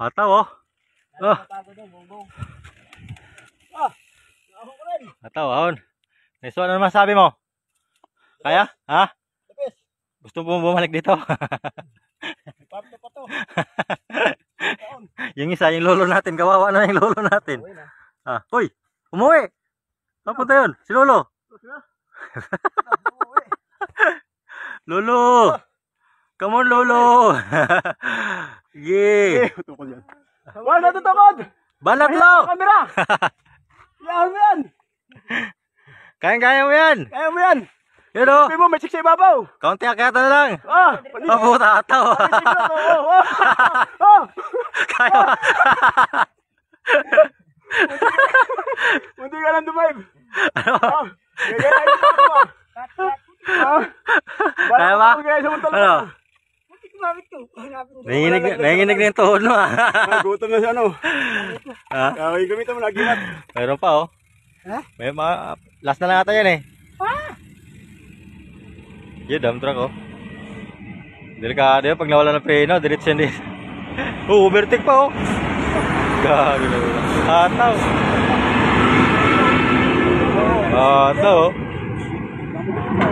Hataw oh. Oh. Ah! Hataw ahon. Neso, ano naman sabi mo? Kaya? Ha? Gusto mo bumalik dito? papto pa to. Yung isa, yung lolo natin. Kawawa na yung lolo natin. Uwi na. Ah, hoy! Umuwi! Saan punta yun? Si lolo! Lolo! Come on, lolo! yeah! Tukol yan. Wala natutukod! Banat lang! Kamera! Yan mo yan! Kayang-kaya mo yan! Kaya mo yan! Yun o! Sabi mo, may chick sa ibabaw! Kaunti akyatan na lang! Ah! Oh, puta, hataw! Oh! Oh! Oh! Kaya! Hindi ka lang dumive! Ano? Ah! Ah! Ah! Kaya ba? Kaya muntala. Ano? Nanginig, nanginig na yung tuhod mo ah. Ah, gutom na siya ano. ha? Kaya yung gamit mo nagilat. Mayroon pa oh. Ha? May mga, last na lang ata yan eh. Yeah, dump truck oh. Delikado yun, pag nawala ng preno, diretso yan din. Oh, overtake pa oh. Gago na wala. Hataw. Hataw oh.